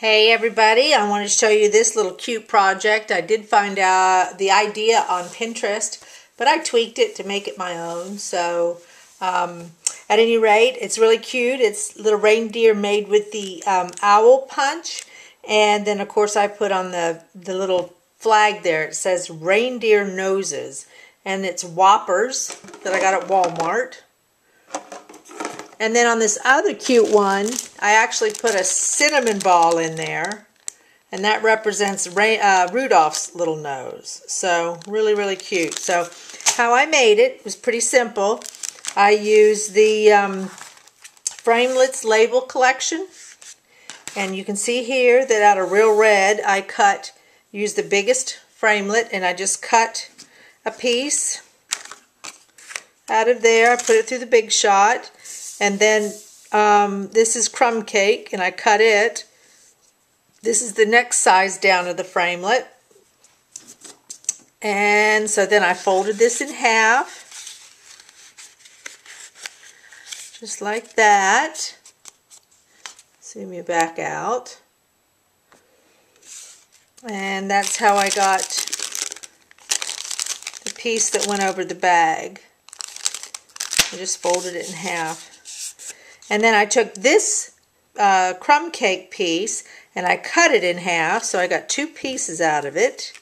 Hey everybody, I want to show you this little cute project. I did find out the idea on Pinterest, but I tweaked it to make it my own. So um, at any rate, it's really cute. It's little reindeer made with the um, owl punch. And then of course I put on the, the little flag there. It says reindeer noses. And it's Whoppers that I got at Walmart. And then on this other cute one, I actually put a cinnamon ball in there. And that represents Ray, uh, Rudolph's little nose. So really, really cute. So how I made it was pretty simple. I used the um, Framelits label collection. And you can see here that out of Real Red, I cut, used the biggest framelit, and I just cut a piece out of there. I put it through the Big Shot. And then um, this is crumb cake, and I cut it. This is the next size down of the framelit. And so then I folded this in half. Just like that. Zoom you back out. And that's how I got the piece that went over the bag. I just folded it in half. And then I took this uh, crumb cake piece and I cut it in half, so I got two pieces out of it.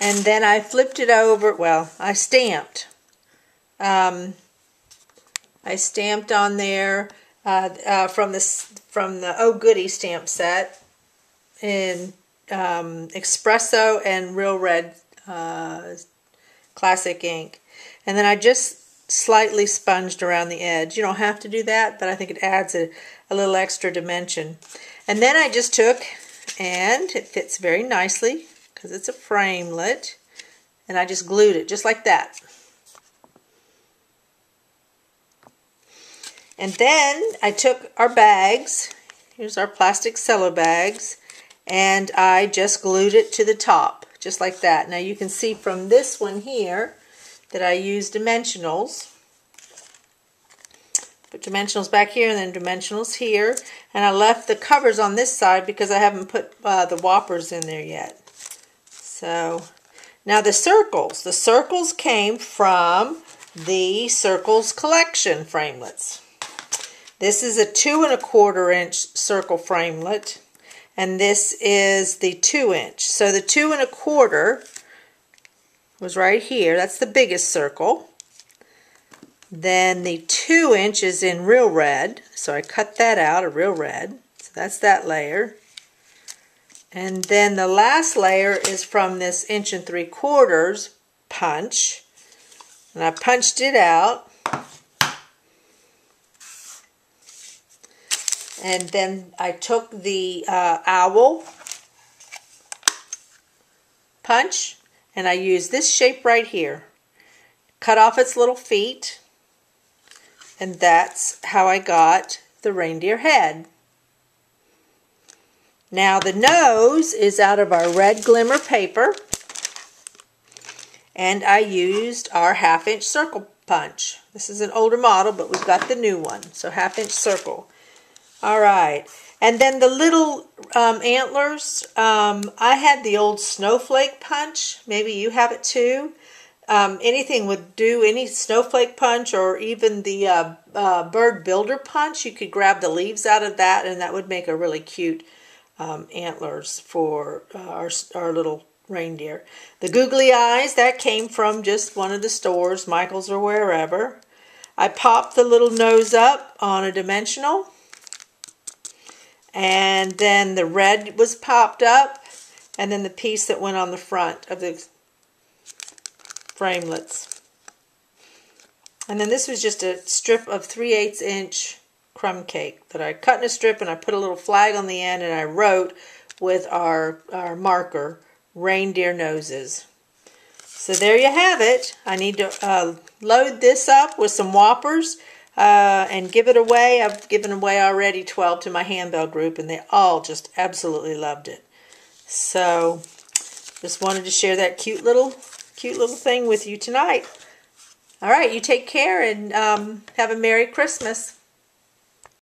And then I flipped it over, well, I stamped. Um, I stamped on there uh, uh, from this from the Oh Goodie stamp set in um, espresso and real red uh, classic ink. And then I just slightly sponged around the edge. You don't have to do that, but I think it adds a, a little extra dimension. And then I just took, and it fits very nicely because it's a framelit, and I just glued it just like that. And then I took our bags, here's our plastic cello bags, and I just glued it to the top, just like that. Now you can see from this one here, that I use dimensionals. Put dimensionals back here and then dimensionals here. And I left the covers on this side because I haven't put uh, the whoppers in there yet. So now the circles. The circles came from the Circles Collection framelits. This is a two and a quarter inch circle framelit and this is the two inch. So the two and a quarter was right here. That's the biggest circle. Then the two inch is in real red. So I cut that out, a real red. So that's that layer. And then the last layer is from this inch and three quarters punch. And I punched it out. And then I took the uh, owl punch and I use this shape right here. Cut off its little feet, and that's how I got the reindeer head. Now the nose is out of our red glimmer paper, and I used our half inch circle punch. This is an older model, but we've got the new one, so half inch circle. All right, and then the little um, antlers, um, I had the old snowflake punch. Maybe you have it too. Um, anything would do, any snowflake punch or even the uh, uh, bird builder punch. You could grab the leaves out of that and that would make a really cute um, antlers for uh, our, our little reindeer. The googly eyes, that came from just one of the stores, Michael's or wherever. I popped the little nose up on a dimensional and then the red was popped up and then the piece that went on the front of the framelits. And then this was just a strip of 3 8 inch crumb cake that I cut in a strip and I put a little flag on the end and I wrote with our, our marker reindeer noses. So there you have it. I need to uh, load this up with some whoppers uh, and give it away. I've given away already 12 to my handbell group, and they all just absolutely loved it. So, just wanted to share that cute little, cute little thing with you tonight. All right, you take care and um, have a Merry Christmas.